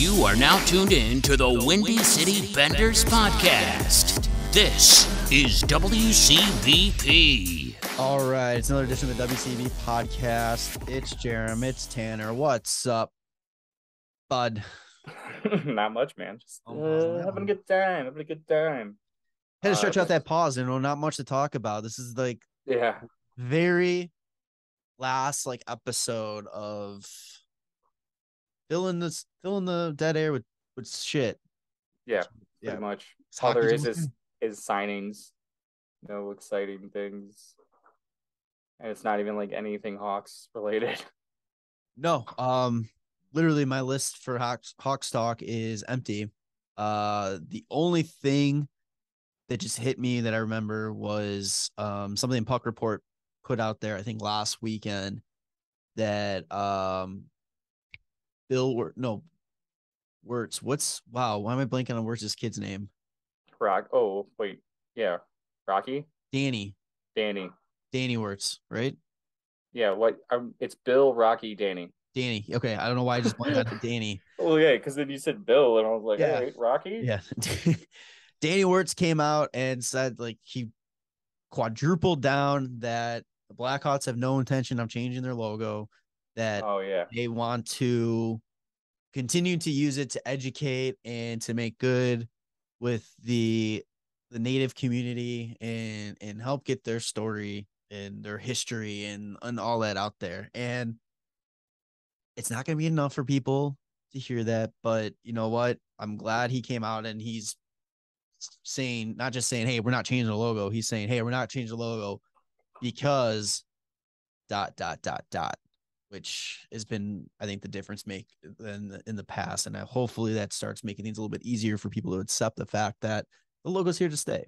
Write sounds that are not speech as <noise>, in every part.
You are now tuned in to the Windy City Benders podcast. This is WCBP. All right, it's another edition of the WCB podcast. It's Jarom, it's Tanner. What's up, bud? <laughs> Not much, man. Just Oh, uh, having a good time. Having a good time. Had to Uh, stretch out that pause, you know, not much to talk about. This is like Yeah. very last like episode of filling this filling the dead air with with shit. Yeah. Yeah. Pretty much. It's All there is is is signings. No exciting things. And it's not even like anything Hawks related. <laughs> No, um, literally my list for Hawks Hawks talk is empty. Uh, the only thing that just hit me that I remember was um something Puck Report put out there. I think last weekend that um Bill Wor- no Wirtz. What's wow? Why am I blanking on Wirtz's kid's name? Rock. Oh, wait. Yeah. Rocky? Danny. Danny. Danny Wirtz, right? Yeah. What? Um, it's Bill, Rocky, Danny. Danny. Okay, I don't know why I just blanked on Danny. <laughs> Oh, yeah. Because then you said Bill, and I was like, Yeah. right, Rocky? Yeah. <laughs> Danny Wirtz came out and said like he quadrupled down that the Blackhawks have no intention of changing their logo, that Oh, yeah. they want to continue to use it to educate and to make good with the the native community and and help get their story and their history and and all that out there. And it's not going to be enough for people to hear that, but you know what? I'm glad he came out and he's saying not just saying, "Hey, we're not changing the logo." He's saying, "Hey, we're not changing the logo because dot dot dot dot," which has been, I think, the difference make than in the past, and I, hopefully that starts making things a little bit easier for people to accept the fact that the logo's here to stay.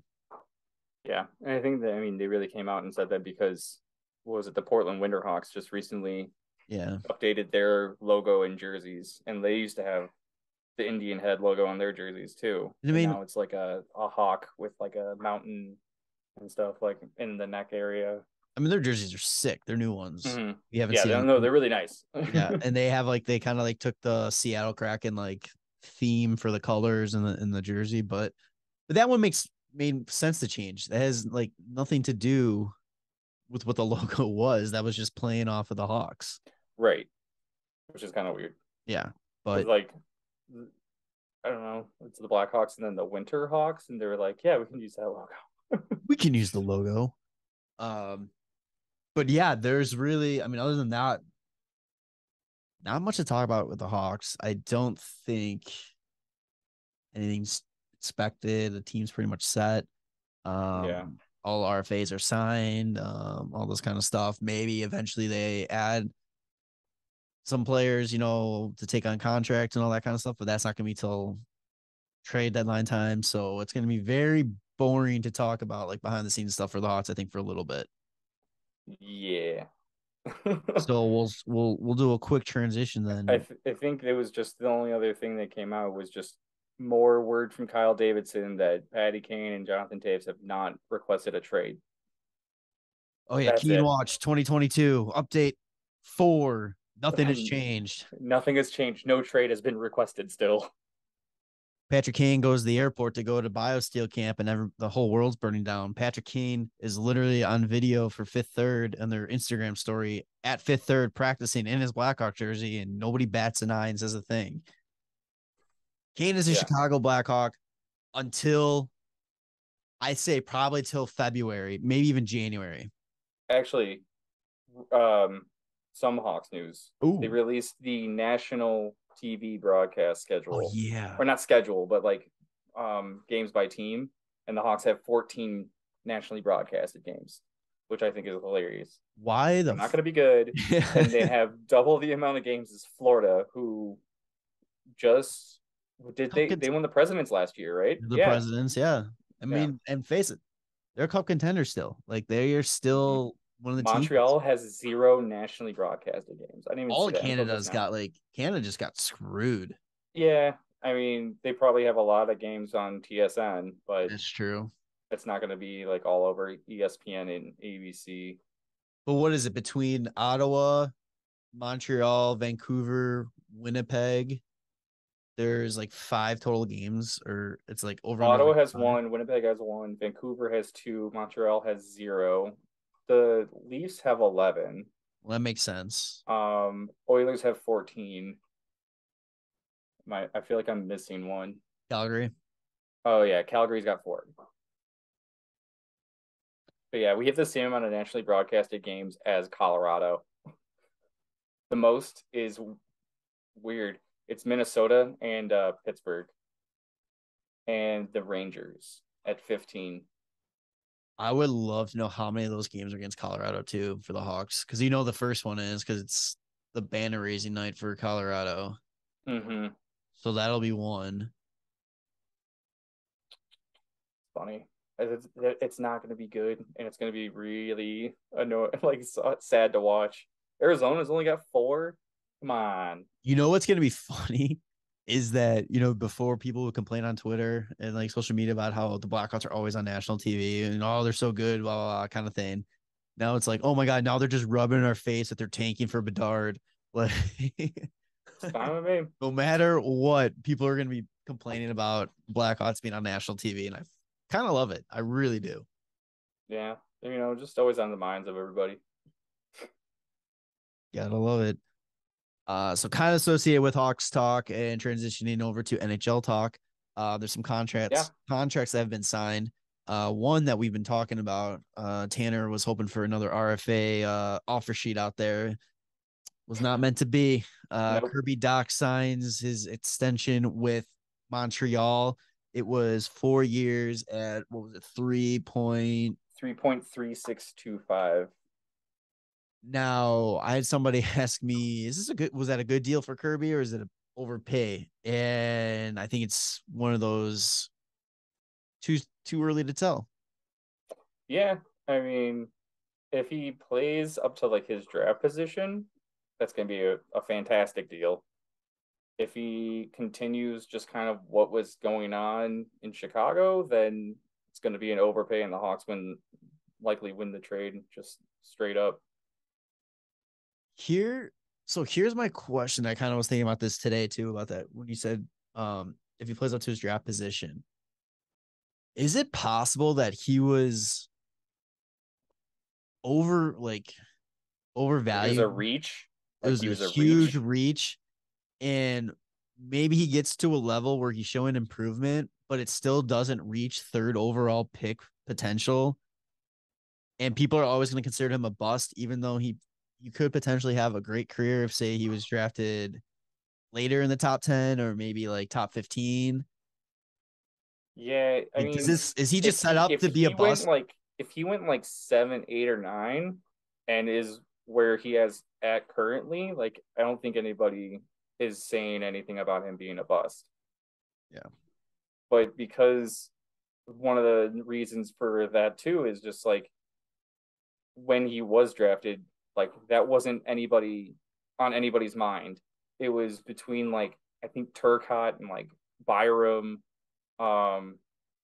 Yeah, and I think that I mean they really came out and said that because what was it the Portland Winterhawks just recently Yeah, updated their logo and jerseys, and they used to have the Indian head logo on their jerseys too. I And mean- now it's like a a hawk with like a mountain and stuff like in the neck area. I mean their jerseys are sick. They're new ones. Mhm. We haven't Yeah, seen. them. no, they're really nice. yeah, <laughs> and they have like they kind of like took the Seattle Kraken like theme for the colors and the in the jersey, but but that one makes made sense to change. That has like nothing to do with what the <laughs> logo was. That was just playing off of the Hawks. right, which is kind of weird. Yeah, But but like, I don't know, it's the Blackhawks and then the Winter Hawks, and they were like, yeah, we can use that logo. <laughs> we can use the logo. Um, but yeah, there's really, I mean, other than that, not much to talk about with the Hawks. I don't think anything's expected. The team's pretty much set. Um, Yeah. all RFAs are signed, um, all this kind of stuff. Maybe eventually they add some players, you know, to take on contract and all that kind of stuff, but that's not gonna be till trade deadline time. So it's gonna be very boring to talk about like behind the scenes stuff for the Hawks, I think, for a little bit. Yeah. <laughs> So we'll we'll we'll do a quick transition then. I, th- I think it was just the only other thing that came out was just more word from Kyle Davidson that Patty Kane and Jonathan Toews have not requested a trade. oh yeah, that's Keen it. Watch 2022 update four. Nothing has <laughs> changed. Nothing has changed. No trade has been requested still. Patrick Kane goes to the airport to go to BioSteel camp, and every, the whole world's burning down. Patrick Kane is literally on video for Fifth Third on their Instagram story at Fifth Third practicing in his Blackhawk jersey, and nobody bats an eye and says a thing. Kane is a Yeah. Chicago Blackhawk until I say probably till February, maybe even January. Actually, um, some Hawks news. Ooh, They released the national TV broadcast schedule. oh yeah, Or not schedule, but like um games by team. And the Hawks have 14 nationally broadcasted games, which I think is hilarious. why the They're not going to be good. <laughs> and they have double the amount of games as Florida, who just did they cont- they won the presidents last year, right? the yeah, presidents, yeah. I Yeah. mean, and face it, they're a cup contender still. Like they are still one of the teams- Montreal has zero nationally broadcasted games. I didn't even all see of that until Canada's got like Canada just got screwed. Yeah, I mean they probably have a lot of games on TSN, but That's true. it's not going to be like all over ESPN and ABC. But what is it between Ottawa, Montreal, Vancouver, Winnipeg? there's like five total games, or it's like over. Ottawa has five. one, Winnipeg has one, Vancouver has two, Montreal has zero. The Leafs have eleven. Well, that makes sense. Um, Oilers have fourteen. My, I feel like I'm missing one. Calgary. Oh yeah, Calgary's got four. But yeah, we have the same amount of nationally broadcasted games as Colorado. The most is weird. It's Minnesota and uh, Pittsburgh, and the Rangers at fifteen. I would love to know how many of those games are against Colorado too for the Hawks, because you know the first one is because it's the banner raising night for Colorado. Mm-hmm. So that'll be one. Funny. It's, it's not going to be good, and it's going to be really annoying, <laughs> like sad to watch. Arizona's only got four. Come on. You know what's going to be <laughs> funny is that you know before people would complain on Twitter and like social media about how the Blackhawks are always on national TV and oh they're so good, blah blah, blah kind of thing. Now it's like, oh my god, now they're just rubbing in our face that they're tanking for Bedard. <laughs> Like, no matter what, people are going to be complaining about Blackhawks being on national TV, and I kind of love it. I really do. Yeah, you know, just always on the minds of everybody. Gotta love it. Uh, so kind of associated with Hawks talk and transitioning over to NHL talk. Uh, there's some contracts yeah. contracts that have been signed. Uh, one that we've been talking about. Uh, Tanner was hoping for another RFA uh, offer sheet out there. Was not meant to be. Uh, nope. Kirby Dach signs his extension with Montreal. It was four years at what was it, three point three point three six two five. Now I had somebody <laughs> ask me, "Is this a good? Was that a good deal for Kirby, or is it an overpay?" And I think it's one of those too too early to tell. Yeah, I mean, if he plays up to like his draft position, that's going to be a, a fantastic deal. If he continues just kind of what was going on in Chicago, then it's going to be an overpay, and the Hawks win likely win the trade just straight up here so here's my question. I kind of was thinking about this today too about that when you said um if he plays up to his draft position is it possible that he was over like overvalued a reach? Like it was, was a, a, huge reach. reach and maybe he gets to a level where he's showing improvement but it still doesn't reach third overall pick potential and people are always going to consider him a bust even though he you could potentially have a great career if say he was drafted later in the top 10 or maybe like top 15 yeah i mean is this is he just set up to be a bust? like if he went like seven eight or nine and is where he has at currently like i don't think anybody is saying anything about him being a bust. Yeah. But because one of the reasons for that too is just like when he was drafted like that wasn't anybody on anybody's mind. It was between like I think Turcotte and like Byram, um,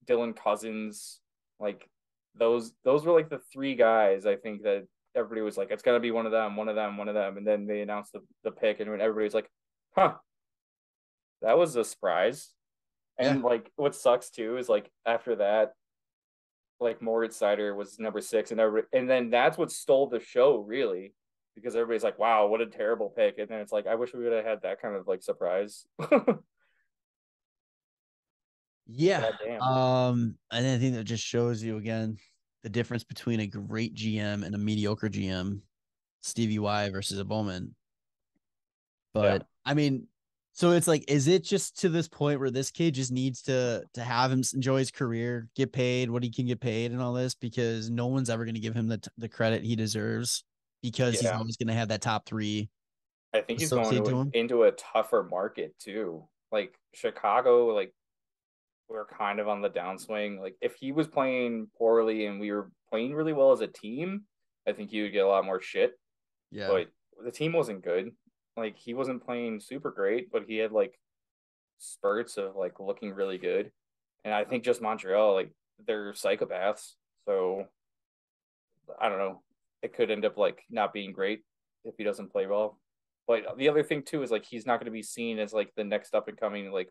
Dylan Cozens, like those those were like the three guys I think that everybody was like, it's gonna be one of them, one of them, one of them, and then they announced the, the pick, and everybody was like, huh, that was a surprise. And yeah. like what sucks too is like after that, like Moritz Seider was number six, and every, and then that's what stole the show really, because everybody's like, "Wow, what a terrible pick," and then it's like, I wish we would have had that kind of like surprise. <laughs> yeah, um, and I think that just shows you again the difference between a great GM and a mediocre GM, Stevie Y versus a Bowman. But yeah. I mean, so it's like, is it just to this point where this kid just needs to to have him enjoy his career, get paid what he can get paid, and all this because no one's ever going to give him the the credit he deserves because yeah. he's always going to have that top three. I think he's going to, into a tougher market too. Like Chicago, like we're kind of on the downswing. Like if he was playing poorly and we were playing really well as a team, I think he would get a lot more shit. Yeah. But the team wasn't good. Like he wasn't playing super great, but he had like spurts of like looking really good. And I think just Montreal, like they're psychopaths. So I don't know. It could end up like not being great if he doesn't play well. But the other thing too is like he's not going to be seen as like the next up and coming like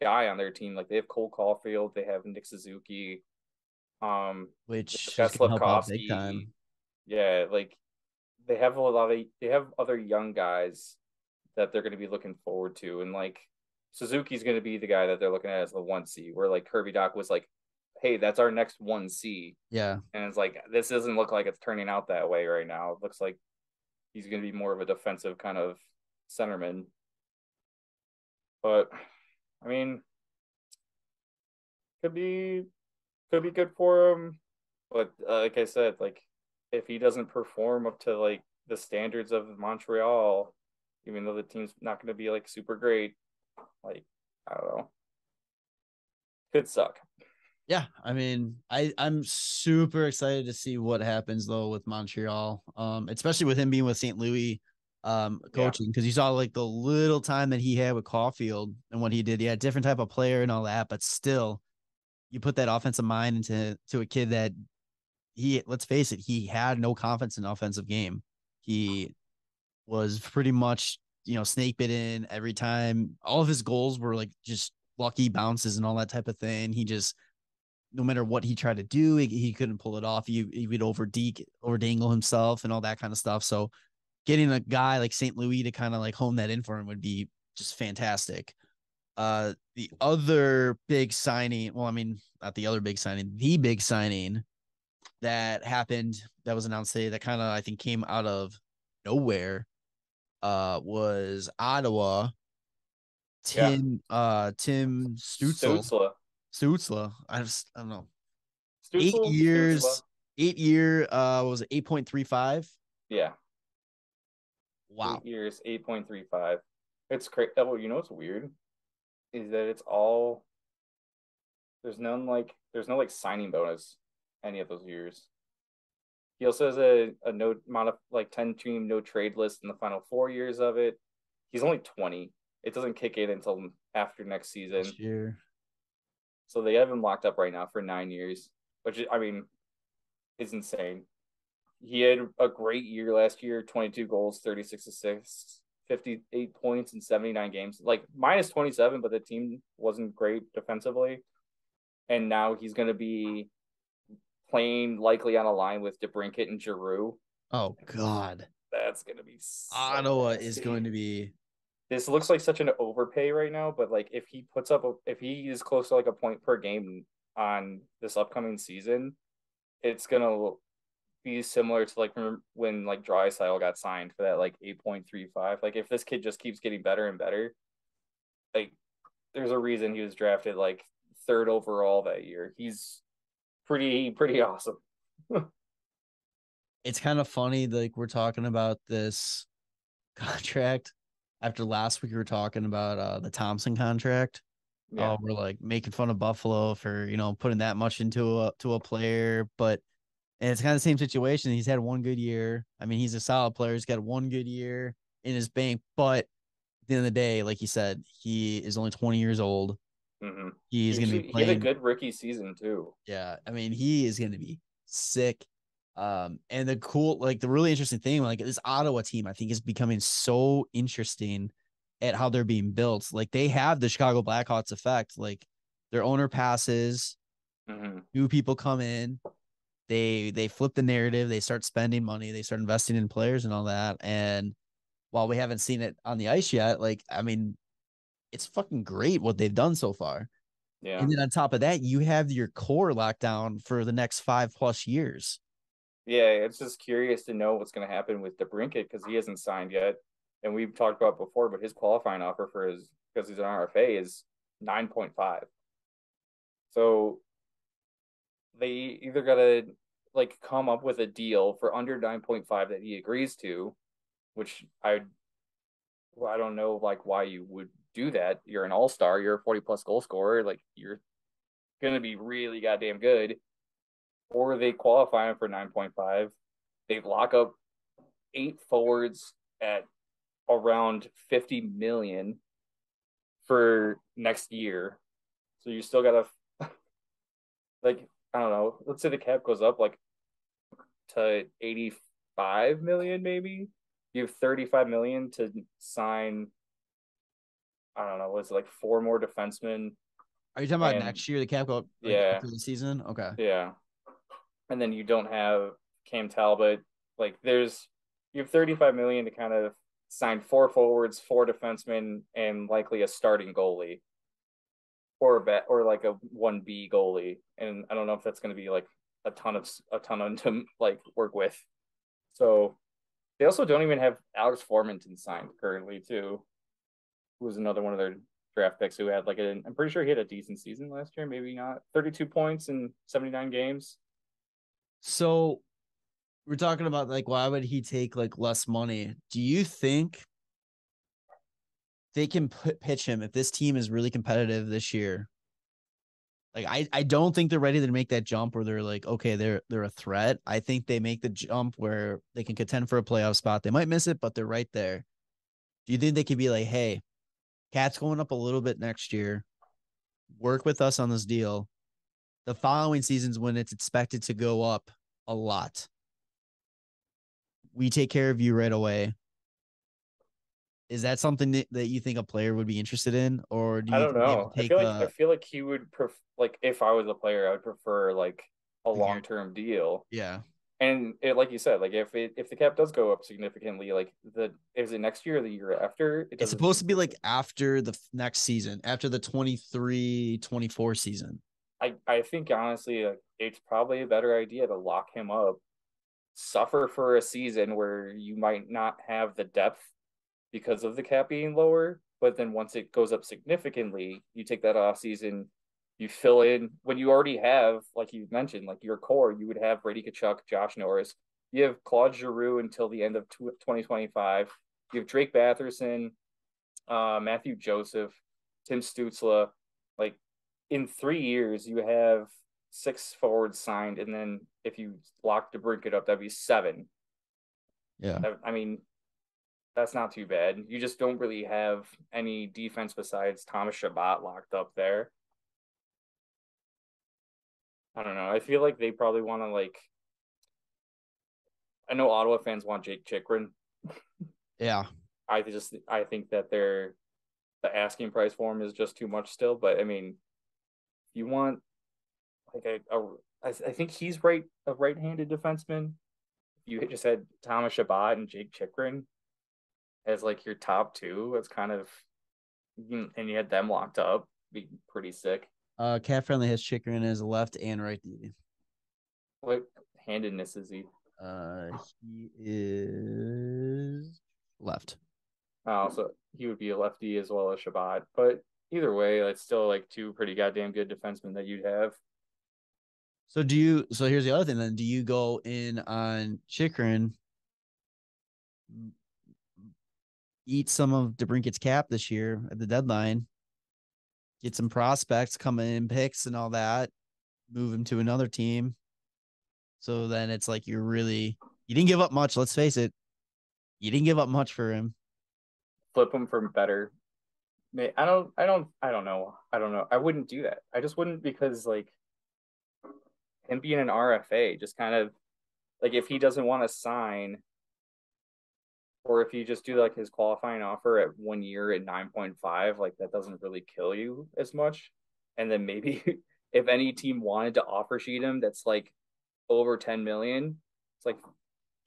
guy on their team. Like they have Cole Caulfield, they have Nick Suzuki, um, which got is help out big time. Yeah, like they have a lot of they have other young guys that they're going to be looking forward to, and like Suzuki's going to be the guy that they're looking at as the one C. Where like Kirby Dach was like, "Hey, that's our next one C," Yeah, and it's like this doesn't look like it's turning out that way right now. It looks like he's going to be more of a defensive kind of centerman. But I mean, could be could be good for him. But uh, like I said, like if he doesn't perform up to like the standards of Montreal, even though the team's not going to be like super great, like I don't know, could suck. yeah. I mean, I I'm super excited to see what happens though with Montreal, um, especially with him being with St. Louis, um, coaching because you saw like the little time that he had with Caulfield and what he did. Yeah, a different type of player and all that, but still, you put that offensive mind into to a kid that he let's face it, he had no confidence in offensive game. He was pretty much, you know, snake bitten every time. All of his goals were like just lucky bounces and all that type of thing. He just no matter what he tried to do, he, he couldn't pull it off. He, he would over deke, over dangle himself and all that kind of stuff. So getting a guy like St. Louis to kind of like hone that in for him would be just fantastic. Uh, the other big signing, well, I mean, not the other big signing, the big signing that happened that was announced today that kind of I think came out of nowhere uh was Ottawa. Yeah. Tim uh Tim. Stutzle. Stutzle. I just I don't know. Stutzel, eight Stutzle. years, eight year uh what was it eight point three five? Yeah. Wow. Eight years, eight point three five. It's crazy. well you know what's weird is that it's all. There's none like there's no like signing bonus any of those years. He also has a a no amount like ten team no trade list in the final four years of it. He's only twenty. It doesn't kick in until after next season. Next year. So they have him locked up right now for nine years, which I mean is insane. He had a great year last year 22 goals, 36 assists, 58 points in 79 games, like minus 27, but the team wasn't great defensively. And now he's going to be playing likely on a line with DeBrincat and Giroux. Oh God. That's going to be so Ottawa is nasty. going to be this looks like such an overpay right now, but like if he puts up, a, if he is close to like a point per game on this upcoming season, it's gonna be similar to like when like Drysdale got signed for that like eight point three five. Like if this kid just keeps getting better and better, like there's a reason he was drafted like third overall that year. He's pretty pretty awesome. <laughs> it's kind of funny like we're talking about this <laughs> contract after last week we were talking about uh the Thompson contract. Yeah, Oh, we're like making fun of Buffalo for you know putting that much into a to a player, but and it's kind of the same situation. He's had one good year. I mean, he's a solid player. He's got one good year in his bank, but at the end of the day, like you said, he is only 20 years old. Mhm. He's He- gonna be he had a good rookie season too. Yeah, I mean, he is going to be sick. Um, and the cool, like the really interesting thing, like this Ottawa team, I think is becoming so interesting at how they're being built. Like they have the Chicago Blackhawks effect. Like their owner passes, Mhm. new people come in, they they flip the narrative, they start spending money, they start investing in players and all that. And while we haven't seen it on the ice yet, like I mean, it's fucking great what they've done so far. Yeah. And then on top of that, you have your core locked down for the next five plus years. Yeah, it's just curious to know what's going to happen with DeBrincat because he hasn't signed yet, and we've talked about before. But his qualifying offer for his because he's an RFA is nine point five. So they either got to like come up with a deal for under nine point five that he agrees to, which I well, I don't know like why you would do that. You're an all star. You're a forty plus goal scorer. Like you're gonna be really goddamn good or they qualify him for 9.5. They lock up eight forwards at around 50 million for next year. So you still got to, <laughs> like, I don't know, let's say the cap goes up like to 85 million, maybe. you have 35 million to sign I don't know, was it like four more defensemen? Are you talking about And- next year? The cap go up like, Yeah. the season. Okay. Yeah. And then you don't have Cam Talbot. Like there's you have 35 million to kind of sign four forwards, four defensemen, and likely a starting goalie. Or a bet or like a one B goalie. And I don't know if that's gonna be like a ton of a ton of <laughs> to like work with. So they also don't even have Alex Formenton signed currently too. Who was another one of their draft picks who had like a I'm pretty sure he had a decent season last year, maybe not. 32 points in 79 games. So we're talking about like why would he take like less money? Do you think they can put, pitch him if this team is really competitive this year? Like I, I don't think they're ready to make that jump where they're like, okay, they're they're a threat. I think they make the jump where they can contend for a playoff spot. They might miss it, but they're right there. Do you think they could be like, hey, Cat's going up a little bit next year. Work with us on this deal. The following seasons when it's expected to go up a lot. We take care of you right away. Is that something that, that you think a player would be interested in, or do you I don't think they would know. I feel like I feel like he would pref- like if I was a player, I would prefer like a long term deal. yeah, And it, like you said, like if it if the cap does go up significantly, like the is it next year or the year after? It it's supposed to be like after the next season, after the 23 24 season. I I think honestly, like, it's probably a better idea to lock him up, suffer for a season where you might not have the depth because of the cap being lower, but then once it goes up significantly, you take that off season, you fill in when you already have, like you mentioned, like your core, you would have Brady Tkachuk, Josh Norris, you have Claude Giroux until the end of 2025, you have Drake Batherson, uh, Matthew Joseph, Tim Stutzle, like in three years, you have six forwards signed, and then if you lock DeBrincat up, that'd be seven. Yeah. I mean, that's not too bad. You just don't really have any defense besides Thomas Chabot locked up there. I don't know. I feel like they probably want to like. I know Ottawa fans want Jake Chychrun. Yeah. I just I think that they're the asking price for him is just too much still. But I mean, you want like a, a I, I think he's right a right-handed defenseman. You just had Thomas Chabot and Jake Chychrun as like your top two. It's kind of mm, and you had them locked up. Be pretty sick. Uh, CapFriendly has Chychrun as left and right D. What handedness is he? Uh, he is left. Oh, so he would be a lefty as well as Chabot. But either way, it's still like two pretty goddamn good defensemen that you'd have. So do you? So here's the other thing. Then do you go in on Chychrun? Eat some of DeBrincat's cap this year at the deadline. Get some prospects coming in, picks and all that. Move him to another team. So then it's like you're really you didn't give up much. Let's face it, you didn't give up much for him. flip him for better. I don't I don't I don't know. I don't know. I wouldn't do that. I just wouldn't because like him being an RFA just kind of like if he doesn't want to sign or if you just do like his qualifying offer at one year at 9.5 like that doesn't really kill you as much and then maybe <laughs> if any team wanted to offer sheet him that's like over 10 million it's like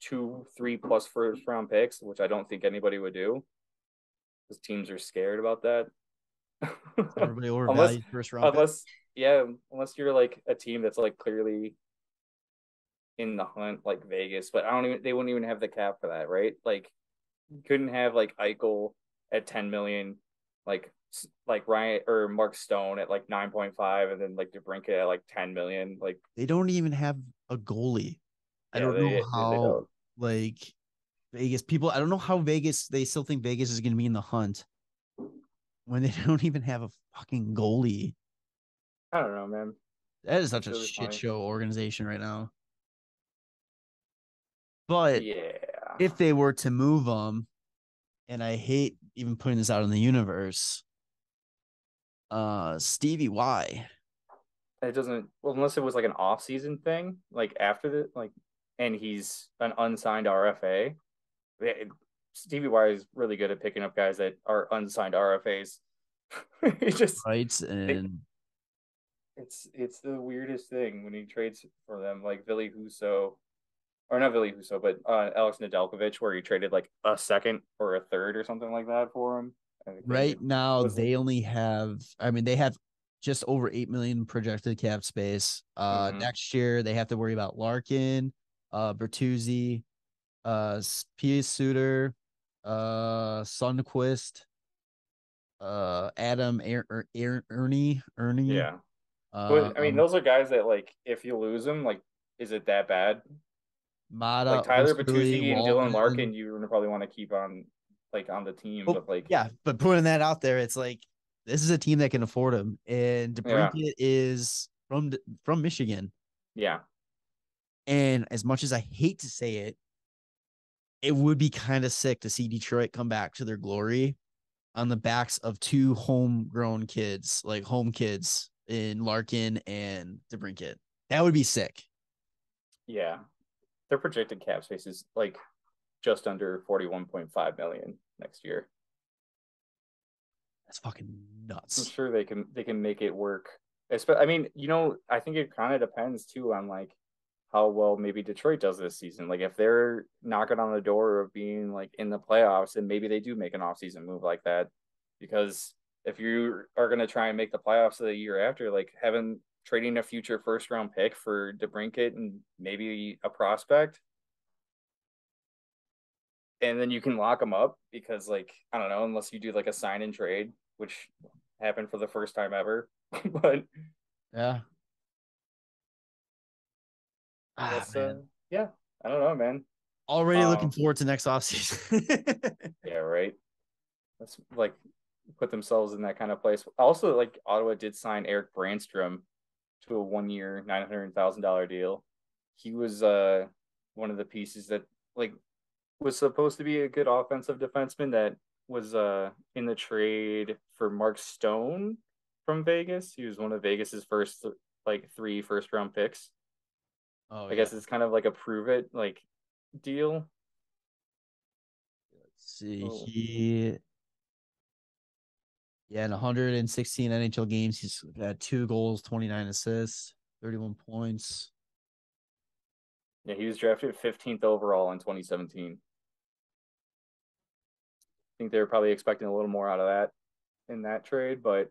two three plus first round picks which i don't think anybody would do because teams are scared about that. Everybody <laughs> unless, first round. pick. unless, yeah, unless you're like a team that's like clearly in the hunt, like Vegas. But I don't even. They wouldn't even have the cap for that, right? Like, couldn't have like Eichel at ten million, like like Ryan or Mark Stone at like nine point five, and then like DeBrincat at like ten million. Like, they don't even have a goalie. I Yeah, don't know they how don't. like Vegas people. I don't know how Vegas they still think Vegas is going to be in the hunt when they <laughs> don't even have a fucking goalie. I don't know, man. That is such It's a really shit funny. show organization right now. But Yeah, if they were to move them, and I hate even putting this out in the universe, uh, Stevie Y. it doesn't. Well, unless it was like an off season thing, like after the like, and he's an unsigned RFA. it- Stevie Y is really good at picking up guys that are unsigned RFAs. <laughs> it just right and it's it's the weirdest thing when he trades for them, like Ville Husso, or not Ville Husso, but uh, Alex Nedeljkovic, where he traded like a second or a third or something like that for him. Right now, they only have. I mean, they have just over eight million projected cap space. Uh, mm-hmm. next year they have to worry about Larkin, uh, Bertuzzi, uh, Pius Suter, uh, Sundqvist, uh, Adam er- er- er- Erne, Erne. Yeah. But, I mean, um, those are guys that like if you lose them, like, is it that bad? Mata, like Tyler Bertuzzi and Dylan Larkin, you probably want to keep on like on the team, well, but like yeah, but putting that out there, it's like this is a team that can afford him, and DeBrincat yeah. is from from Michigan. Yeah, and as much as I hate to say it, it would be kind of sick to see Detroit come back to their glory on the backs of two homegrown kids, like home kids in Larkin and DeBrincat. That would be sick. Yeah. Their projected cap space is like just under 41.5 million next year. That's fucking nuts. I'm sure they can they can make it work. I mean, you know, I think it kind of depends too on like how well maybe Detroit does this season. Like if they're knocking on the door of being like in the playoffs, and maybe they do make an offseason move like that. Because if you are going to try and make the playoffs of the year after, like having trading a future first round pick for DeBrincat and maybe a prospect, and then you can lock them up because, like, I don't know, unless you do like a sign and trade, which happened for the first time ever, <laughs> but yeah. Ah, uh, yeah, I don't know, man. Already um, looking forward to next offseason. <laughs> yeah, right. That's like put themselves in that kind of place. Also, like Ottawa did sign Eric Brannstrom to a one year, nine hundred thousand dollar deal. He was uh one of the pieces that like was supposed to be a good offensive defenseman that was uh in the trade for Mark Stone from Vegas. He was one of Vegas's first like three first round picks. Oh, I yeah. guess it's kind of like a prove it like deal. Let's see. Oh. He yeah, in 116 NHL games, he's got two goals, 29 assists, 31 points. Yeah, he was drafted 15th overall in 2017. I think they were probably expecting a little more out of that in that trade, but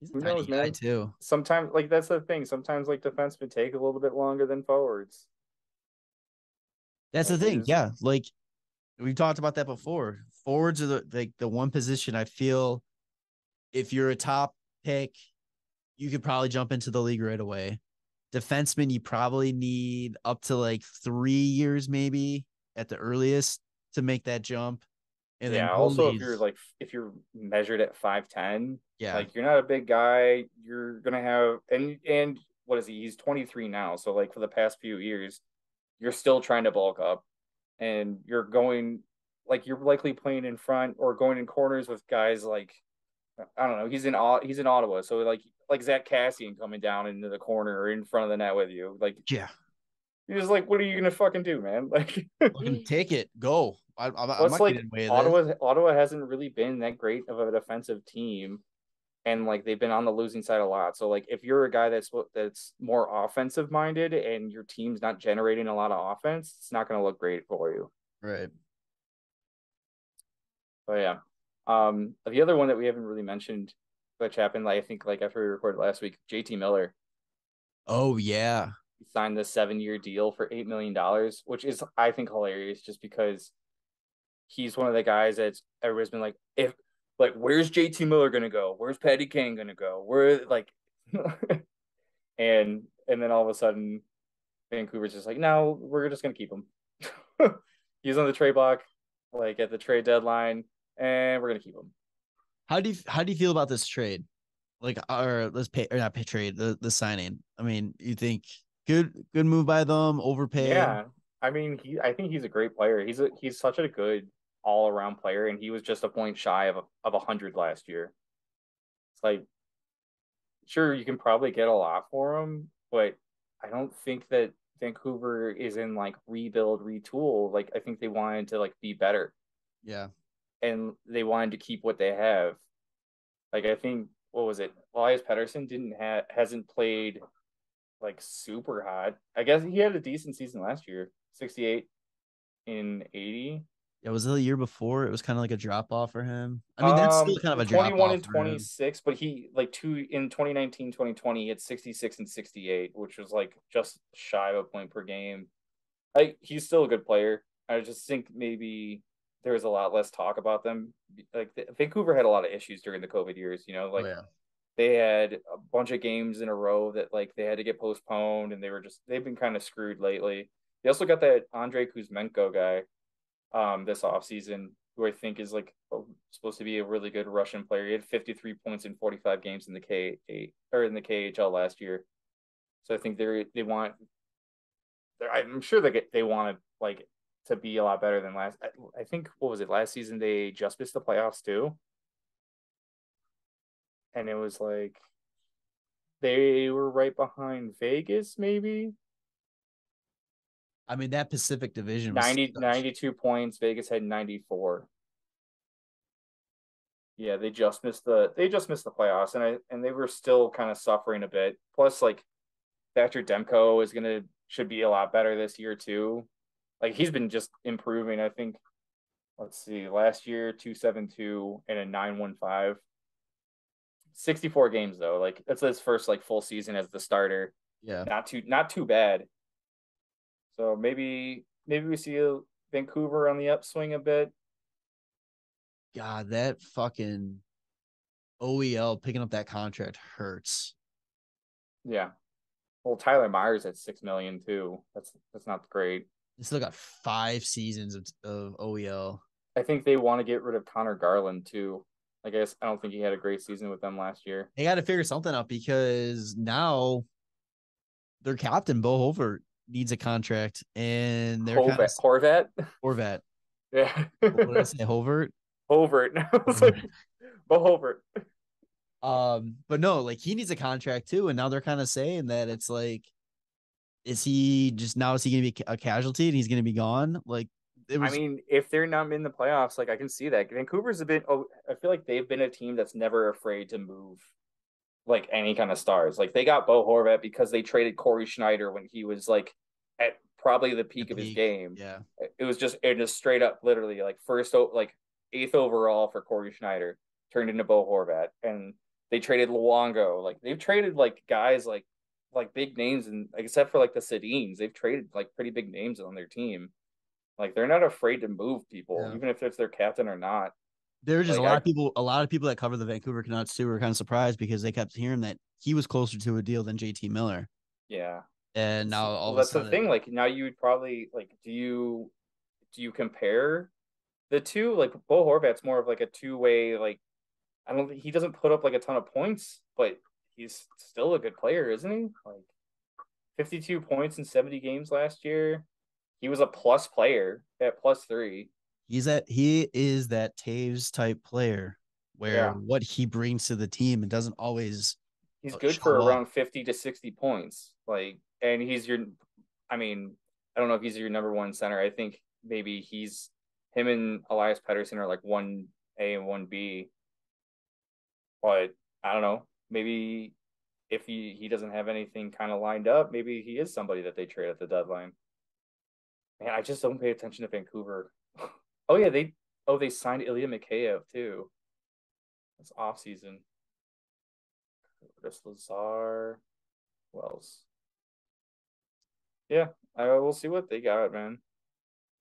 He's who knows, man? Too. Sometimes, like that's the thing. Sometimes, like defensemen take a little bit longer than forwards. That's the thing. Yeah, like we've talked about that before forwards are the like the one position I feel if you're a top pick, you could probably jump into the league right away. Defenseman, you probably need up to like three years, maybe at the earliest, to make that jump. And yeah, also if you're like if you're measured at five ten, yeah, like you're not a big guy, you're gonna have and and what is he? He's 23 now, so like for the past few years, you're still trying to bulk up, and you're going like you're likely playing in front or going in corners with guys like I don't know. He's in he's in Ottawa, so like like Zack Kassian coming down into the corner or in front of the net with you, like yeah. You're just like, what are you gonna fucking do, man? <laughs> Like, take it, go. I, I'm, I'm like Ottawa. Ottawa hasn't really been that great of a defensive team, and like they've been on the losing side a lot. So like, if you're a guy that's that's more offensive minded and your team's not generating a lot of offense, it's not gonna look great for you. Right. But yeah. Um, the other one that we haven't really mentioned, which happened, like, I think, like after we recorded last week, JT Miller. Oh yeah, he signed the seven-year deal for eight million dollars, which is, I think, hilarious, just because he's one of the guys that's everybody's been like, if like, where's JT Miller gonna go? Where's Patty Kane gonna go? Where like, <laughs> and and then all of a sudden, Vancouver's just like, no, we're just gonna keep him. <laughs> he's on the trade block, like at the trade deadline and we're gonna keep him. How do you how do you feel about this trade? Like, or let's pay or not pay trade the the signing. I mean, you think good good move by them, overpay? Yeah, I mean, he I think he's a great player. He's a he's such a good all around player, and he was just a point shy of a, of a hundred last year. It's like, sure, you can probably get a lot for him, but I don't think that Vancouver is in like rebuild, retool. Like I think they wanted to like be better Yeah. and they wanted to keep what they have. Like I think what was it? Elias Pettersson didn't have hasn't played like super hot. I guess he had a decent season last year, sixty eight in eighty. Yeah, was it the year before? It was kind of like a drop off for him. I mean, that's still Um, kind of a drop 21 off and for him. 26, but he like two in 2019, 2020, he had 66 and 68, which was like just shy of a point per game. I he's still a good player. I just think maybe there was a lot less talk about them. Like the, Vancouver had a lot of issues during the COVID years, you know, like oh, yeah. they had a bunch of games in a row that like they had to get postponed and they were just they've been kind of screwed lately. They also got that Andre Kuzmenko guy um this offseason who I think is like a, supposed to be a really good Russian player. He had 53 points in 45 games in the K eight or in the KHL last year. So I think they they want I'm sure they get they want to like to be a lot better than last I, I think what was it last season they just missed the playoffs too. And it was like they were right behind Vegas maybe. I mean, that Pacific Division was 90, 92 points. Vegas had 94. Yeah, they just missed the they just missed the playoffs and I and they were still kind of suffering a bit. Plus like Thatcher Demko is gonna should be a lot better this year too. Like he's been just improving. I think let's see, last year 272 and a 915. 64 games though. Like that's his first like full season as the starter Yeah. not too not too bad. So maybe maybe we see Vancouver on the upswing a bit. God, that fucking OEL picking up that contract hurts. Yeah. Well, Tyler Myers at six million too. That's that's not great. They still got five seasons of, of OEL. I think they want to get rid of Conor Garland too. I guess I don't think he had a great season with them last year. They got to figure something out because now their captain, Bo Holbert, needs a contract, and they're kind of Horvat, Horvat. Horvat. <laughs> Yeah. What did I say? Hovert. Hovert. <laughs> I was like, Bo Hovert. Um, but no, like he needs a contract too, and now they're kind of saying that it's like, is he just now? Is he going to be a casualty and he's going to be gone? Like it was. I mean, if they're not in the playoffs, like I can see that. Vancouver's a bit. Oh, I feel like they've been a team that's never afraid to move, like any kind of stars. Like they got Bo Horvat because they traded Cory Schneider when he was like at probably the peak of his game. yeah, It was just it just straight up, literally like first like eighth overall for Cory Schneider turned into Bo Horvat, and they traded Luongo. Like they've traded like guys like like big names and except for like the Sedins, they've traded like pretty big names on their team. Like they're not afraid to move people, Yeah. even if it's their captain or not. There were just Like, a lot I- of people. A lot of people that cover the Vancouver Canucks too were kind of surprised because they kept hearing that he was closer to a deal than JT Miller, Yeah. and now all well, of a that's sudden, the thing. Like now you would probably like do you do you compare the two? Like Bo Horvat's more of like a two way, like I don't he doesn't put up like a ton of points, but he's still a good player, isn't he? Like 52 points in 70 games last year. He was a plus player at plus three. He's that he is that Toews type player where Yeah. what he brings to the team it doesn't always He's Oh, good for up. around 50 to 60 points. Like, and he's your, I mean, I don't know if he's your number one center. I think maybe he's him and Elias Pettersson are like one A and one B. But I don't know. Maybe if he he doesn't have anything kind of lined up, maybe he is somebody that they trade at the deadline. Man, I just don't pay attention to Vancouver. Oh yeah, they oh they signed Ilya Mikheyev too. That's off season. Chris Lazar. Wells. Yeah, I will see what they got, man.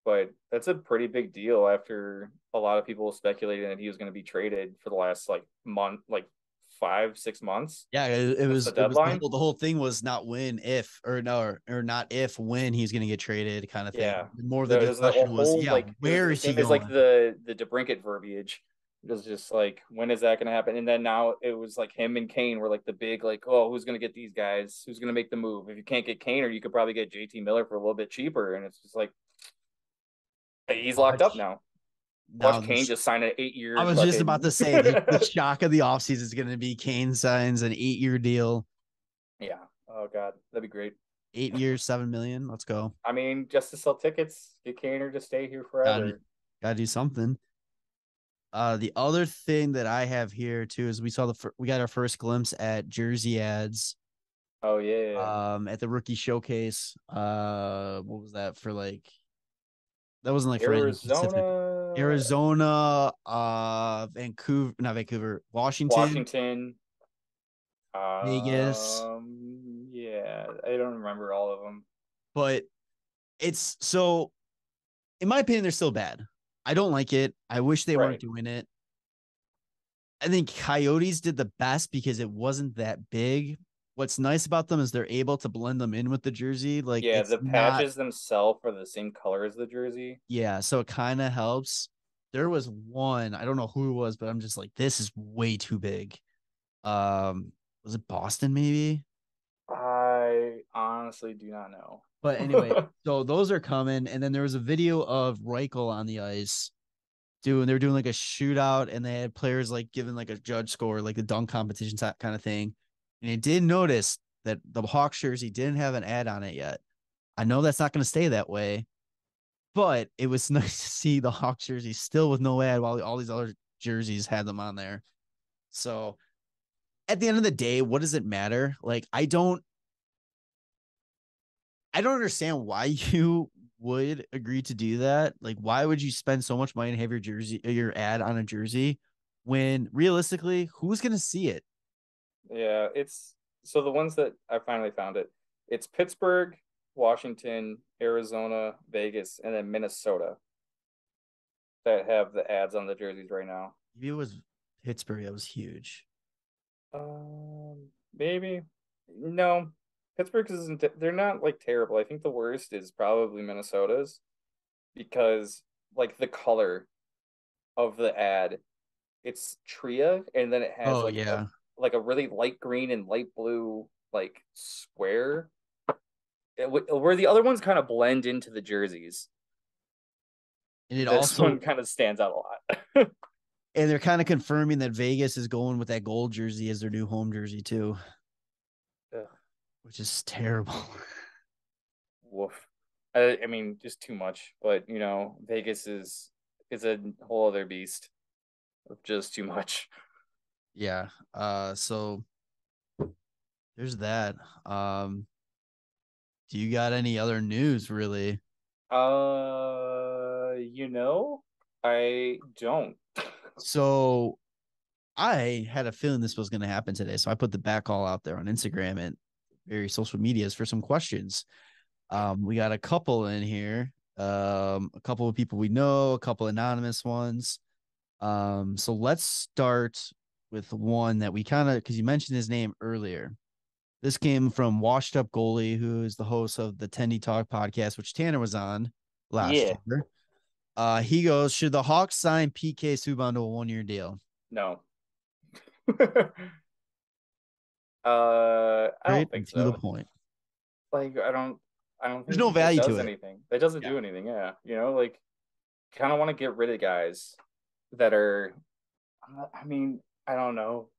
But that's a pretty big deal after a lot of people speculating that he was going to be traded for the last like month, like five, six months. yeah it, it was, the it was the, whole, thing was not when if or no or, or not if when he's going to get traded kind of thing Yeah. more of the discussion was whole, yeah like where is was he going like the the DeBrincat verbiage. It was just like when is that going to happen? And then now it was like him and Kane were like the big like oh who's going to get these guys? Who's going to make the move? If you can't get Kane, or you could probably get JT Miller for a little bit cheaper. And it's just like he's locked up now. Watch Kane just sign an eight year. I was just about to say the, the <laughs> shock of the offseason is going to be Kane signs an eight year deal yeah. Oh god, that'd be great. eight years, seven million. Let's go. I mean, just to sell tickets, get Kaner to stay here forever. Gotta do something. Uh, the other thing that I have here too is we saw the fir- we got our first glimpse at jersey ads. Oh yeah. Um, at the rookie showcase. Uh, what was that for? Like, that wasn't like for. Arizona. Arizona, uh, Vancouver, not Vancouver, Washington. Washington. Vegas. Um, yeah, I don't remember all of them. but it's so in my opinion they're still bad i don't like it i wish they Right. weren't doing it i think coyotes did the best because it wasn't that big what's nice about them is they're able to blend them in with the jersey like yeah, the not- patches themselves are the same color as the jersey. yeah so it kind of helps there was one i don't know who it was but i'm just like this is way too big um was it boston maybe I honestly do not know. But anyway, <laughs> so those are coming, and then there was a video of Reichel on the ice doing. They were doing like a shootout, and they had players like giving like a judge score, like the dunk competition type kind of thing. And I did notice that the Hawks jersey didn't have an ad on it yet. I know that's not going to stay that way, but it was <laughs> nice to see the Hawks jersey still with no ad, while all these other jerseys had them on there. So at the end of the day, what does it matter? Like, I don't I don't understand why <laughs> you would agree to do that. Like, why would you spend so much money and have your jersey, your ad on a jersey, when realistically, who's gonna see it? Yeah, it's so the ones that I finally found it. It's Pittsburgh, Washington, Arizona, Vegas, and then Minnesota that have the ads on the jerseys right now. Maybe it was Pittsburgh. That was huge. Um, maybe no. Pittsburgh isn't. They're not like terrible. I think the worst is probably Minnesota's because like the color of the ad, it's Tria, and then it has Oh like a- yeah, like a really light green and light blue like square. W- where the other ones kind of blend into the jerseys. and it this also one kind of stands out a lot. <laughs> and they're kind of confirming that Vegas is going with that gold jersey as their new home jersey too, Ugh. which is terrible. <laughs> Woof. I, I mean, just too much. But you know, Vegas is is a whole other beast of just too much. Yeah. Uh. So there's that. Um. Do you got any other news really? Uh, you know, I don't. <laughs> So I had a feeling this was going to happen today. So I put the back call out there on Instagram and various social medias for some questions. Um, we got a couple in here, um, a couple of people we know, a couple anonymous ones. Um, so let's start with one that we kind of because you mentioned his name earlier. This came from Washed Up Goalie, who is the host of the Tendy Talk podcast, which Tanner was on last Yeah. year. Uh, he goes, Should the Hawks sign PK Subban to a one year deal? No. <laughs> uh, I Right? don't think to so. the point. like I don't I don't There's think no value to does it. anything. That doesn't Yeah. do anything, yeah. You know, like kind of want to get rid of guys that are I mean, I don't know.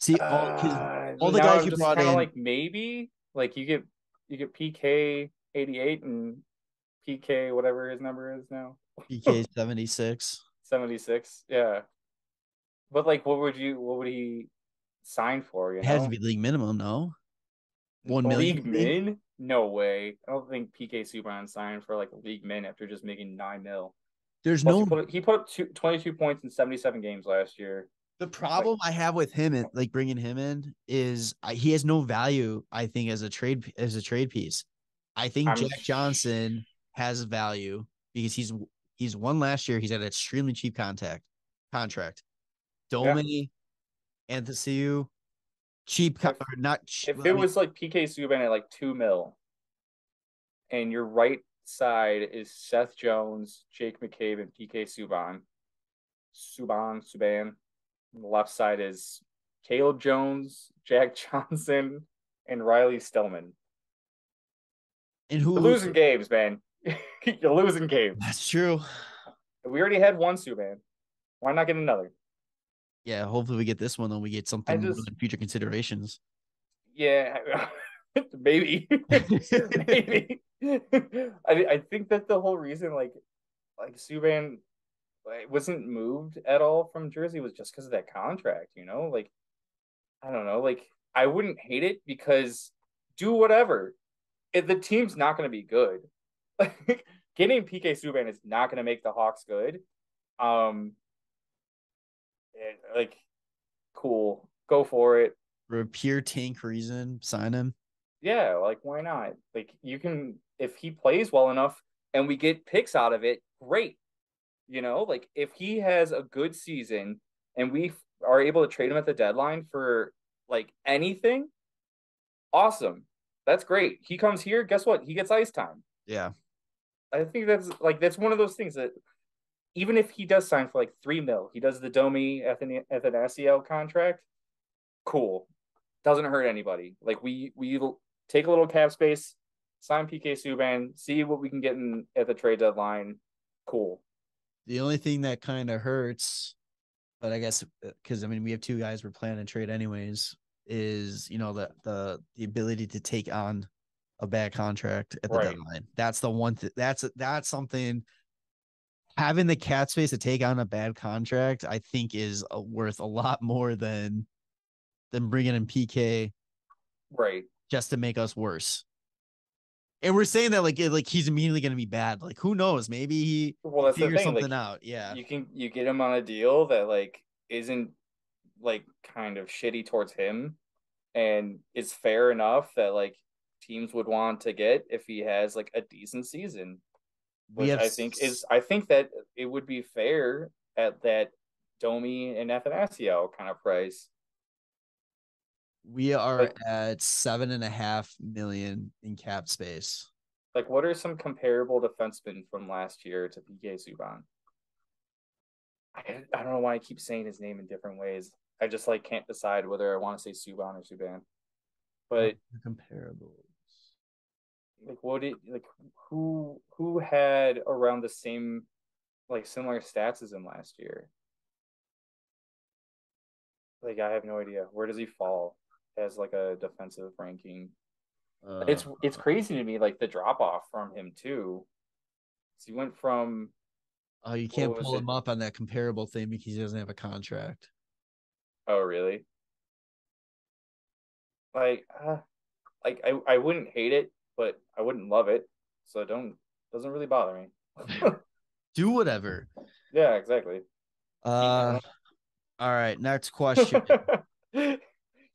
See, all, Uh, all the guys I'm you brought in- like maybe like you get you get PK 88 and PK whatever his number is now. PK <laughs> 76. 76. Yeah. But like what would you what would he sign for, you It has to be league minimum, no? One million. League min? No way. I don't think PK Subban signed for like a league min after just making nine mil. There's Plus, no he, put, he put up two, 22 points in 77 games last year. the problem I have with him and like bringing him in is I, he has no value. I think as a trade as a trade piece. I think I'm Jack Johnson has value because he's he's won last year. He's at an extremely cheap contact contract. Domi, Anthony, cheap co- If- or not. ch- If I it mean, was like PK Subban at like two mil, and you're right side is Seth Jones, Jake McCabe, and PK Subban, Subban, Subban. And the left side is Caleb Jones, <laughs> Jack Johnson, and Riley Stillman. and who You're losing games, man. <laughs> You're losing games. That's true. We already had one Subban. Why not get another? Yeah, hopefully we get this one, then we get something just- future considerations. Yeah, <laughs> <laughs> maybe, <laughs> maybe. I I think that the whole reason like like Subban like, wasn't moved at all from Jersey was just because of that contract. You know, like I don't know, like I wouldn't hate it because do whatever. If the team's not going to be good, <laughs> Like, getting PK Subban is not going to make the Hawks good. Um, like, cool, go for it. For a pure tank reason, sign him. Yeah, like why not? Like you can if he plays well enough and we get picks out of it, great. You know, like if he has a good season and we are able to trade him at the deadline for like anything, awesome. That's great. He comes here, guess what? He gets ice time. Yeah. I think that's like that's one of those things that even if he does sign for like three mil, he does the Domi Athanasiou contract. Cool, doesn't hurt anybody. Like we we take a little cap space, sign PK Subban, see what we can get in at the trade deadline. Cool. The only thing that kind of hurts, but I guess because uh, I mean we have two guys we're planning to trade anyways, is you know the the the ability to take on a bad contract at the right. deadline. That's the one. Th- that's that's something. Having the cat space to take on a bad contract, I think, is uh, worth a lot more than than bringing in PK, right? Just to make us worse. And we're saying that like like he's immediately going to be bad. Like who knows? Maybe he well that's figures something like, out. Yeah, you can you get him on a deal that like isn't like kind of shitty towards him, and it's fair enough that like teams would want to get if he has like a decent season. Which I think is I think that it would be fair at that Domi and Athanasiou kind of price. We are like, at seven and a half million in cap space. Like, what are some comparable defensemen from last year to PK Subban? I, I don't know why I keep saying his name in different ways. I just like can't decide whether I want to say Subban or Subban. But comparable like what did like who who had around the same like similar stats as him last year? Like I have no idea. Where does he fall as like a defensive ranking? Uh, it's it's crazy to me like the drop off from him too. So he went from Oh, you can't pull him up on that comparable thing because he doesn't have a contract. Oh, really? Like, uh, like I, I wouldn't hate it but I wouldn't love it. So don't doesn't really bother me. <laughs> Do whatever. Yeah, exactly. Uh <laughs> all right, next question. <laughs>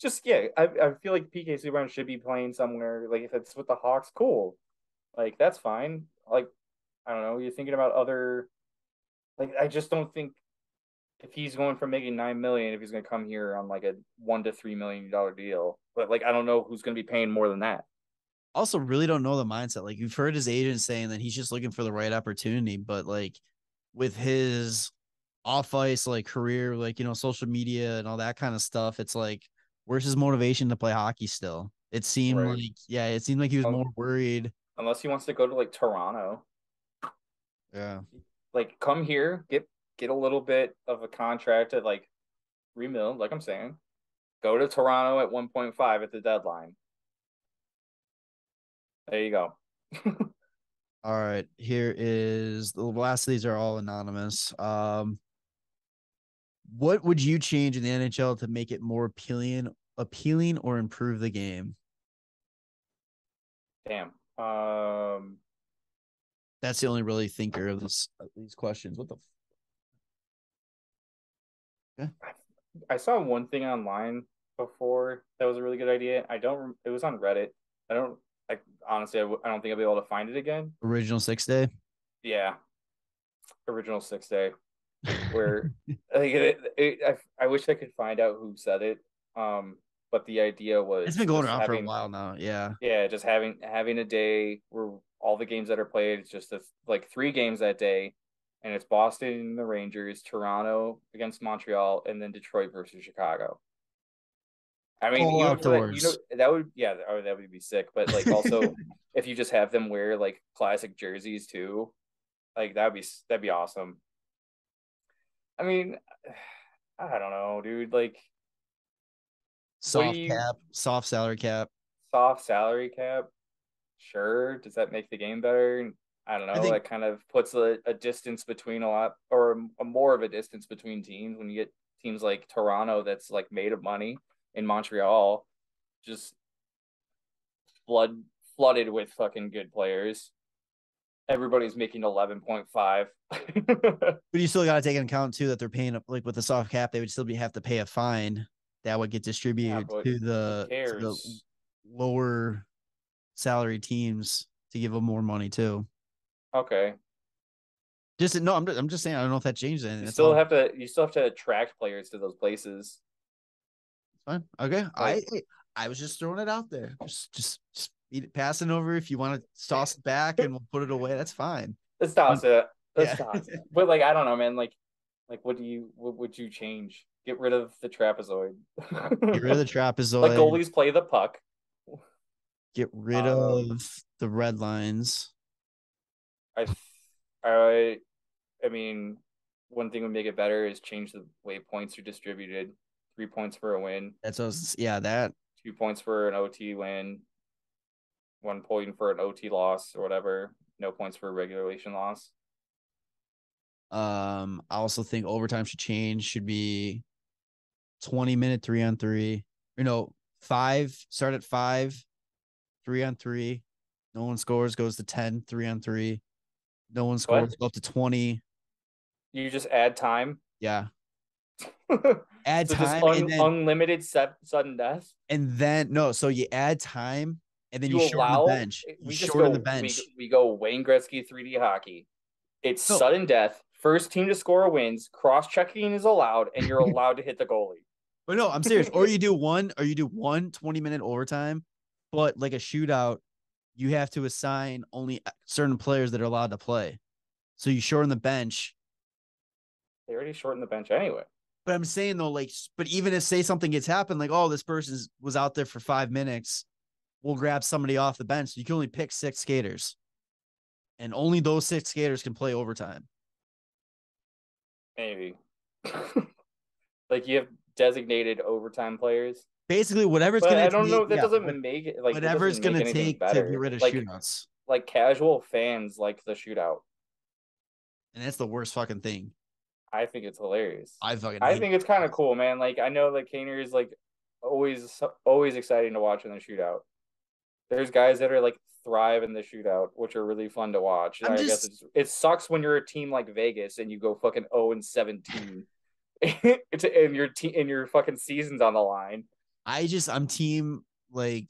Just yeah, I, I feel like PK Subban should be playing somewhere. Like if it's with the Hawks, cool. Like that's fine. Like I don't know, you're thinking about other like I just don't think if he's going from making nine million, if he's gonna come here on like a one to three million dollar deal. But like I don't know who's gonna be paying more than that also really don't know the mindset. Like you've heard his agent saying that he's just looking for the right opportunity, but like with his off ice like career, like you know, social media and all that kind of stuff, it's like where's his motivation to play hockey still? It seemed right. like yeah, it seemed like he was um, more worried. Unless he wants to go to like Toronto. Yeah. Like come here, get get a little bit of a contract at like three mil, like I'm saying. Go to Toronto at 1.5 at the deadline there you go. <laughs> all right. Here is the last of these are all anonymous. Um, what would you change in the NHL to make it more appealing, appealing or improve the game? Damn. Um, that's the only really thinker of this of these questions. What the? i saw one thing online before that was a really good idea. I don't. It was on Reddit. I don't I honestly, I w- I don't think I'll be able to find it again. Original six day. Yeah, original six day. Where <laughs> like it, it, I, I wish I could find out who said it. Um, but the idea was it's been going on having, for a while now. Yeah, yeah, just having having a day where all the games that are played, it's just a, like three games that day, and it's Boston, and the Rangers, Toronto against Montreal, and then Detroit versus Chicago. I mean, you know, that, you know, that would yeah, that would be sick. But like also, <laughs> if you just have them wear like classic jerseys too, like that'd be that'd be awesome. I mean, <sighs> I don't know, dude. Like soft you, cap, soft salary cap, soft salary cap. Sure. Does that make the game better? I don't know. think- that kind of puts a, a distance between a lot, or a more of a distance between teams when you get teams like Toronto that's like made of money in Montreal, just flood flooded with fucking good players. Everybody's making eleven point five. <laughs> But you still got to take into account too that they're paying up like with the soft cap, they would still be have to pay a fine that would get distributed but to the, to the lower salary teams to give them more money too. Okay. Just no, I'm just, I'm just saying I don't know if that changes anything. You That's still all. have to you still have to attract players to those places. it's fine. Okay, I I was just throwing it out there. Just just, just eat it, passing over. If you want to toss it back and we'll put it away, that's fine. Let's toss it. Let's Yeah. toss it. <laughs> But like I don't know, man. Like like what do you what would you change? Get rid of the trapezoid. Get rid of the <laughs> trapezoid. Like goalies play the puck. Get rid Um, of the red lines. I I I mean one thing would make it better is change the way points are distributed. Three points for a win, That's was, yeah. That two points for an OT win, one point for an OT loss or whatever. No points for a regulation loss. Um, I also think overtime should change. Should be twenty minute three on three. You know, five start at five, three on three. No one scores goes to 10, three on three. No one scores go up to twenty. You just add time. Yeah, <laughs> so add just time un- and then unlimited set, sudden death. and then no. So you add time and then you, you, shorten allow the bench. You we just shorten go, the bench. We, we go Wayne Gretzky 3D hockey. It's sudden death. First team to score wins. Cross checking is allowed, and you're <laughs> allowed to hit the goalie. But no, I'm serious. or you <laughs> do one, or you do one 20 minute overtime, but like a shootout, you have to assign only uh, certain players that are allowed to play. So you shorten the bench. They already shortened the bench anyway. But I'm saying though, like, but even if say something gets happened, like, oh, this person was out there for five minutes, we'll grab somebody off the bench. You can only pick six skaters, and only those six skaters can play overtime. Maybe. <laughs> like you have designated overtime players. Basically, whatever's But gonna I don't take- know. That yeah, doesn't make it like that whatever's gonna anything take to get rid of like, shootouts, Like casual fans like the shootout. and that's the worst fucking thing. I think it's hilarious. I fucking. I think it's kind of cool, man. Like I know like Kaner is like always always exciting to watch in the shootout. There's guys that are like thrive in the shootout, which are really fun to watch. And I'm I guess it's, it sucks when you're a team like Vegas and you go fucking 0 and 17. <laughs> it's and your team and your fucking season's on the line. I just I'm team like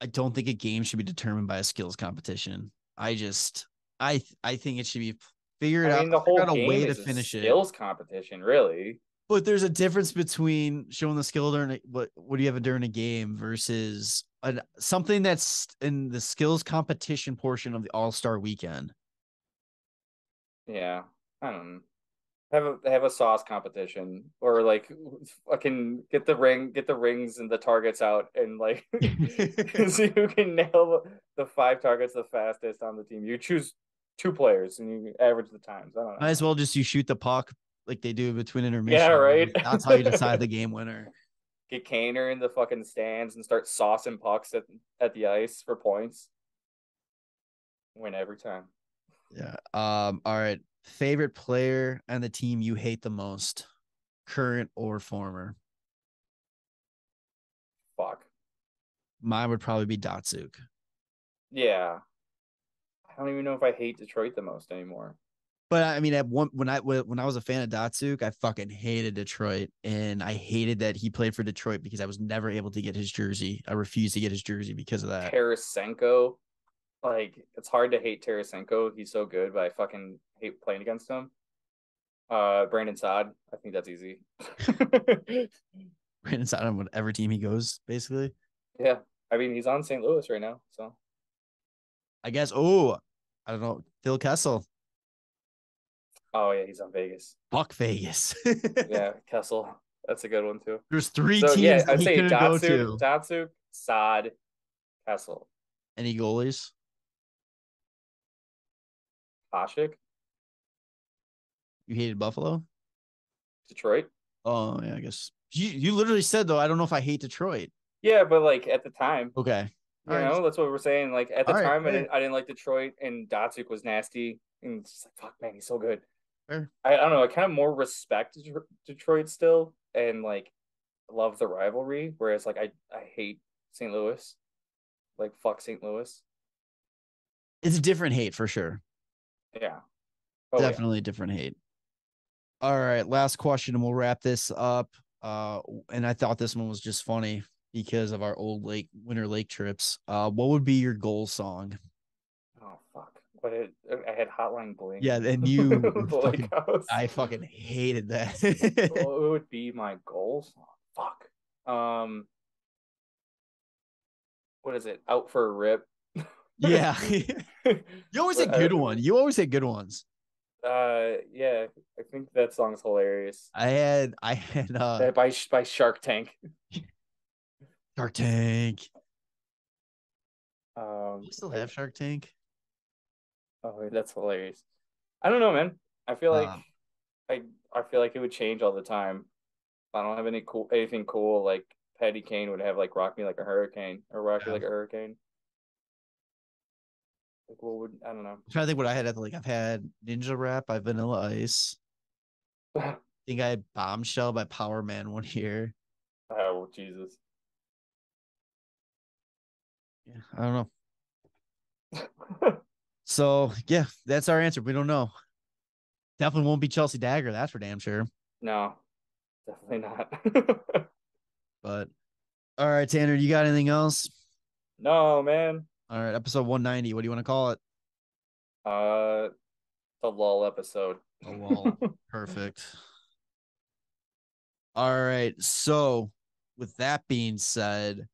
I don't think a game should be determined by a skills competition. I just I I think it should be figured I out, mean, the whole out a way is to a finish it. skills competition, really. But there's a difference between showing the skill during a, what what do you have during a game versus an, something that's in the skills competition portion of the All Star Weekend. Yeah, I don't know. Have a have a sauce competition or like fucking get the ring, get the rings and the targets out, and like <laughs> <laughs> see who can nail the five targets the fastest on the team. You choose two players and you average the times. I don't know. Might as well just you shoot the puck like they do between intermission. Yeah, right. That's how you decide <laughs> the game winner. Get Kaner in the fucking stands and start saucing pucks at at the ice for points. Win every time. Yeah. Um. All right. Favorite player and the team you hate the most, current or former? Fuck. Mine would probably be Datsyuk. Yeah. I don't even know if I hate Detroit the most anymore. But I mean, at one when I when I was a fan of Datsyuk, I fucking hated Detroit, and I hated that he played for Detroit because I was never able to get his jersey. I refused to get his jersey because of that. Tarasenko. Like it's hard to hate Tarasenko. He's so good, but I fucking hate playing against him. Uh Brandon Saad. I think that's easy. <laughs> <laughs> Brandon Saad on whatever team he goes, basically. yeah. I mean he's on St. Louis right now, so I guess. Oh, I don't know. Phil Kessel, oh yeah, he's on Vegas. Buck Vegas. <laughs> Yeah, Kessel. That's a good one too. There's three So teams yeah, I'd say Datsyuk, to. Datsyuk, Saad, Kessel, Any goalies? Hasek, You hated Buffalo? Detroit. Oh yeah, I guess you you literally said though. I don't know if I hate Detroit. Yeah, but like at the time, Okay, You All right, know, that's what we're saying. Like at the All right, time, I didn't, I didn't like Detroit, and Datsyuk was nasty, and it's just like, fuck, man, he's so good. Fair. I, I don't know. I kind of more respect Detroit still, and like love the rivalry. Whereas like I, I hate St. Louis. Like fuck St. Louis. It's a different hate for sure. Yeah. Oh. Definitely a different hate. All right, last question, and we'll wrap this up. Uh, and I thought this one was just funny because of our old lake winter lake trips. Uh, what would be your goal song? What it, I had Hotline Bling. Yeah, and <laughs> you fucking- I fucking hated that. what <laughs> would be my goal song? Fuck. Um. What is it? Out for a rip. yeah, <laughs> you always had But, uh, good one. You always had good ones. Uh, yeah, I think that song's hilarious. I had, I had uh, Uh, by by Shark Tank. Shark Tank. Um, You still have Shark Tank? Oh, that's hilarious. I don't know, man. I feel like Um, I I feel like it would change all the time. I don't have any cool anything cool like Petty Kane would have like Rock Me Like a Hurricane or Rock Me Like a Hurricane. Like what would I don't know. I'm trying to think what I had. Like I've had Ninja Rap by Vanilla Ice. <laughs> I think I had Bombshell by Powerman one year. oh Jesus. Yeah, I don't know. <laughs> So yeah, that's our answer. We don't know. Definitely won't be Chelsea Dagger. That's for damn sure. no, definitely not. <laughs> But all right, Tanner, you got anything else? no, man. All right, episode 190. What do you want to call it? Uh, the lull episode. The lull. <laughs> Perfect. All right. So, with that being said,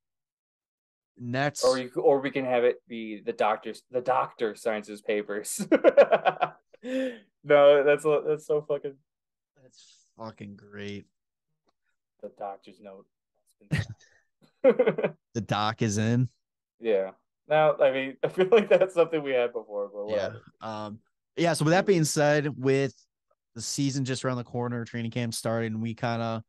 next. Or you, or we can have it be the doctor's the doctor signs his papers. <laughs> no, that's that's so fucking That's fucking great. the doctor's note. <laughs> The doc is in. yeah. Now, I mean, <laughs> I feel like that's something we had before, but Yeah. Um. Yeah. So with that being said, with the season just around the corner, training camp starting, we kind of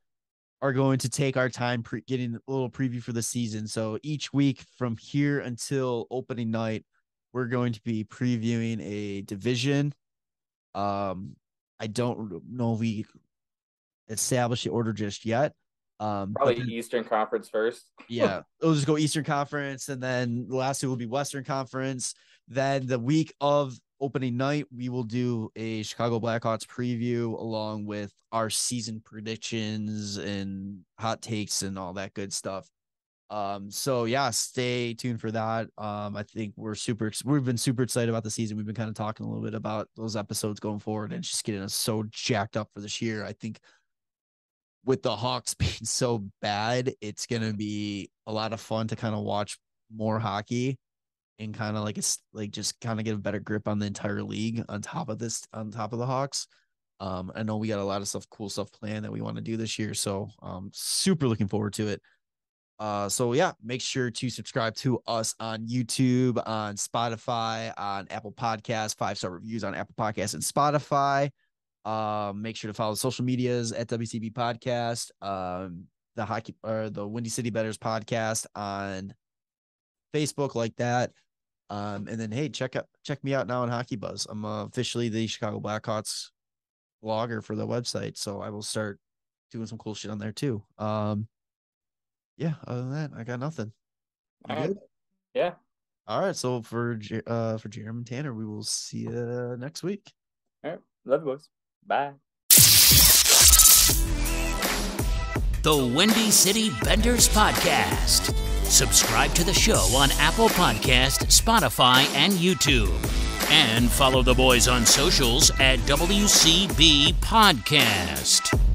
are going to take our time pre- getting a little preview for the season. So each week from here until opening night, we're going to be previewing a division. Um, I don't know if we established the order just yet. Um, Probably then- Eastern Conference first. <laughs> yeah, it'll just go Eastern Conference, and then the last two will be Western Conference. Then the week of opening night, we will do a Chicago Blackhawks preview along with our season predictions and hot takes and all that good stuff. Um, so yeah, stay tuned for that. Um, I think we're super, we've been super excited about the season. We've been kind of talking a little bit about those episodes going forward and just getting us so jacked up for this year. I think with the Hawks <laughs> being so bad, it's gonna be a lot of fun to kind of watch more hockey and kind of like it's like just kind of get a better grip on the entire league on top of this on top of the Hawks. Um, I know we got a lot of stuff, cool stuff planned that we want to do this year, so um, super looking forward to it. Uh, so yeah, make sure to subscribe to us on YouTube, on Spotify, on Apple Podcasts, five star reviews on Apple Podcasts and Spotify. Um, make sure to follow the social medias at WCB Podcast, um, the hockey or the Windy City Benders podcast on Facebook, like that. Um, and then hey, check out check me out now on Hockey Buzz. I'm uh, officially the Chicago Blackhawks blogger for the website, so I will start doing some cool shit on there too. Um, yeah. Other than that, I got nothing. You All right. good? Yeah. All right. So for Jer- uh for Jarom and Tanner, we will see you next week. All right. Love you boys. Bye. The Windy City Benders Podcast. Subscribe to the show on Apple Podcast, Spotify, and YouTube. And follow the boys on socials at WCB Podcast.